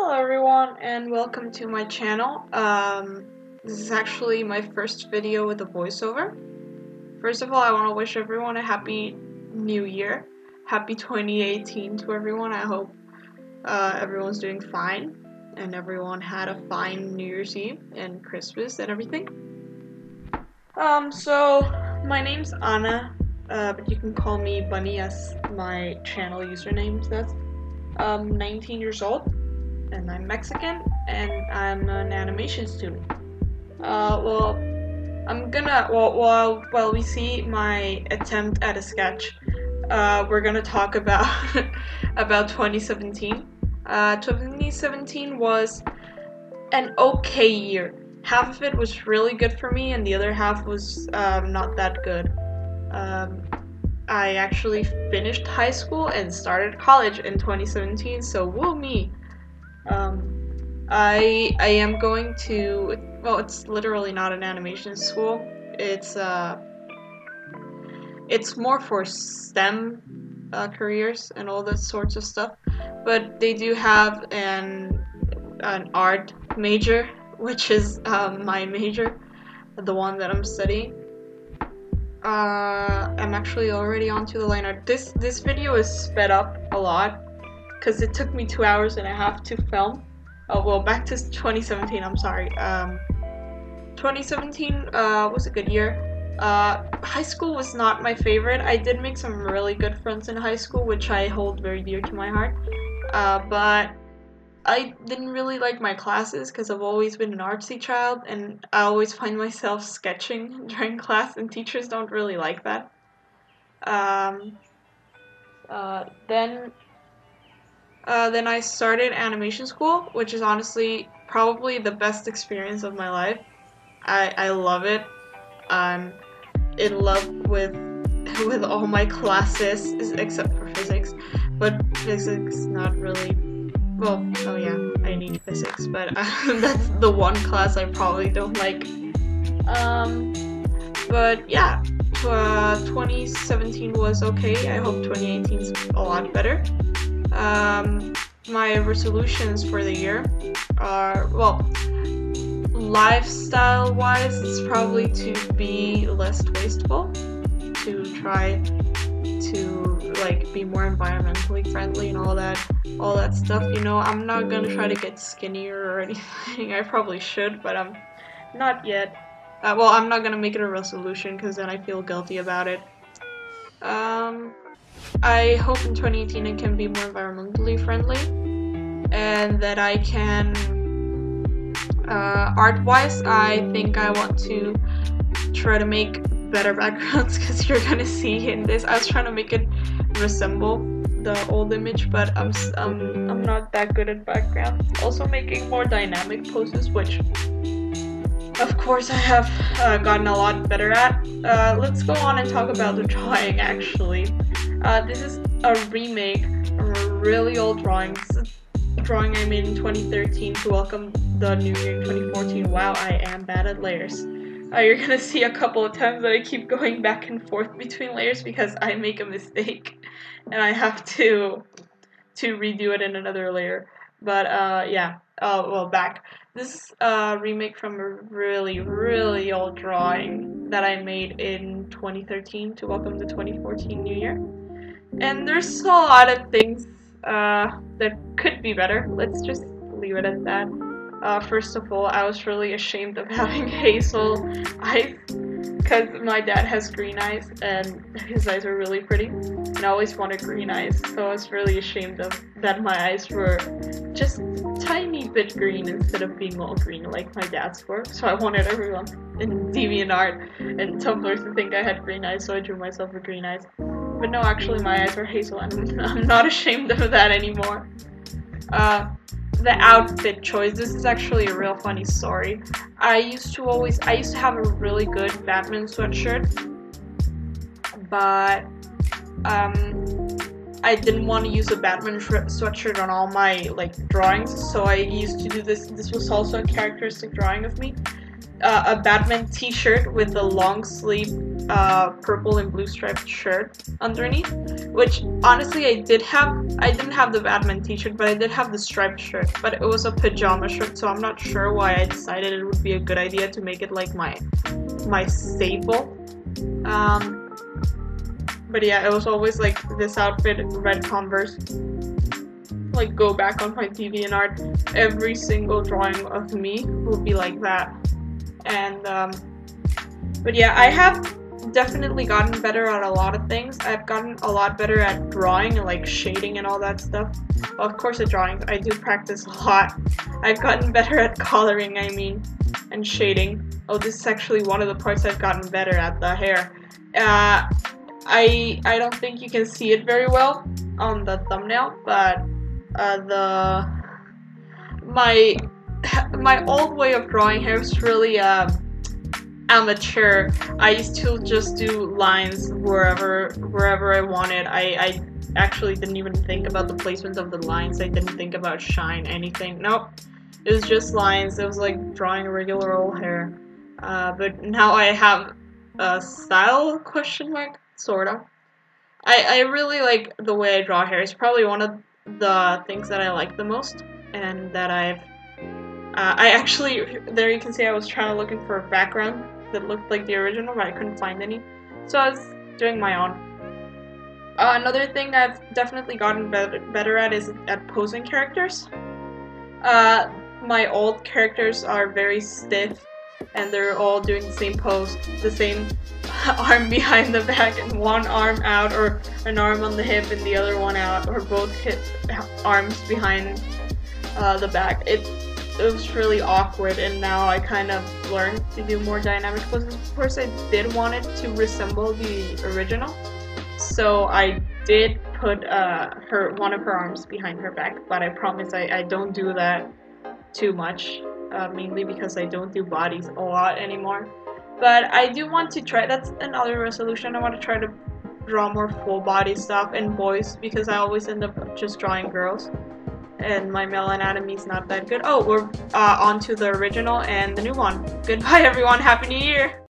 Hello everyone and welcome to my channel. Um, this is actually my first video with a voiceover. First of all, I want to wish everyone a happy new year. Happy 2018 to everyone. I hope uh, everyone's doing fine and everyone had a fine New Year's Eve and Christmas and everything. Um, so my name's Anna, uh, but you can call me Bunny as my channel username says. I'm 19 years old and I'm Mexican and I'm an animation student. Uh, well, I'm gonna well while while we see my attempt at a sketch, uh, we're gonna talk about about 2017. Uh, 2017 was an okay year. Half of it was really good for me, and the other half was um, not that good. Um, I actually finished high school and started college in 2017, so woo me. Um, I I am going to well, it's literally not an animation school. It's uh, it's more for STEM uh, careers and all that sorts of stuff. But they do have an an art major, which is um, my major, the one that I'm studying. Uh, I'm actually already onto the line art. This this video is sped up a lot because it took me two hours and a half to film. Oh well, back to 2017. I'm sorry. Um, 2017 uh, was a good year. Uh, high school was not my favorite. I did make some really good friends in high school, which I hold very dear to my heart. Uh, but I didn't really like my classes because I've always been an artsy child, and I always find myself sketching during class, and teachers don't really like that. Um, uh, then uh, then I started animation school, which is honestly probably the best experience of my life. I, I love it. I'm in love with with all my classes except for physics, but physics not really. Well, oh yeah, I need physics, but uh, that's the one class I probably don't like. Um, but yeah, uh, 2017 was okay. I hope 2018 is a lot better. Um, my resolutions for the year are well, lifestyle wise, it's probably to be less wasteful, to try to like be more environmentally friendly and all that all that stuff. You know i'm not gonna try to get skinnier or anything. I probably should but i'm not yet. Uh, well i'm not gonna make it a resolution because then i feel guilty about it. Um I hope in 2018 I can be more environmentally friendly and that I can, uh, art wise, I think I want to try to make better backgrounds because you're gonna see in this. I was trying to make it resemble the old image, but I'm, I'm, I'm not that good at backgrounds. Also making more dynamic poses, which of course I have uh, gotten a lot better at. Uh, let's go on and talk about the drawing actually. Uh, this is a remake from a really old drawing. Drawing I made in 2013 to welcome the new year in 2014. Wow, I am bad at layers. Uh, you're gonna see a couple of times that I keep going back and forth between layers because I make a mistake and I have to to redo it in another layer. But uh, yeah, uh, well back. This is a remake from a really, really old drawing that I made in 2013 to welcome the 2014 New Year. And there's a lot of things uh, that could be better. Let's just leave it at that. Uh, first of all, I was really ashamed of having hazel eyes because my dad has green eyes and his eyes are really pretty and I always wanted green eyes so I was really ashamed of that my eyes were just tiny bit green instead of being all green like my dad's were so I wanted everyone in DeviantArt and Tumblr to think I had green eyes so I drew myself with green eyes but no, actually my eyes are hazel and I'm not ashamed of that anymore. Uh, the outfit choice. This is actually a real funny story. I used to always, I used to have a really good Batman sweatshirt, but um, I didn't want to use a Batman sweatshirt on all my like drawings, so I used to do this. This was also a characteristic drawing of me. Uh, a Batman t-shirt with a long sleeve uh, purple and blue striped shirt underneath, which honestly I did have. I didn't have the Batman t-shirt, but I did have the striped shirt. But it was a pajama shirt, so I'm not sure why I decided it would be a good idea to make it like my my staple. Um, but yeah, it was always like this outfit, red Converse. Like go back on my DeviantArt, every single drawing of me will be like that. And um, but yeah, I have definitely gotten better at a lot of things. I've gotten a lot better at drawing and like shading and all that stuff. Well, of course, at drawing, I do practice a lot. I've gotten better at coloring, I mean, and shading. Oh, this is actually one of the parts I've gotten better at, the hair. Uh, I I don't think you can see it very well on the thumbnail, but uh, the my my old way of drawing hair is really uh, amateur. I used to just do lines wherever wherever I wanted. I, I actually didn't even think about the placement of the lines. I didn't think about shine, anything. Nope. It was just lines. It was like drawing regular old hair. Uh, but now I have a style question mark, sorta. I, I really like the way I draw hair. It's probably one of the things that I like the most and that I've uh, I actually, there you can see I was trying to looking for a background that looked like the original, but I couldn't find any. So I was doing my own. Uh, another thing I've definitely gotten better, better at is at posing characters. Uh, my old characters are very stiff and they're all doing the same pose, the same arm behind the back and one arm out or an arm on the hip and the other one out or both hip arms behind uh, the back. It it was really awkward and now I kind of learned to do more dynamic poses. Of course I did want it to resemble the original. So I did put uh, her one of her arms behind her back, but I promise I, I don't do that too much, uh, mainly because I don't do bodies a lot anymore. But I do want to try, that's another resolution, I want to try to draw more full body stuff and boys because I always end up just drawing girls and my male anatomy is not that good. Oh, we're uh, on to the original and the new one. Goodbye everyone, Happy New Year!